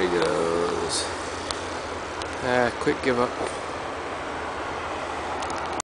There he goes. Ah, quick give up.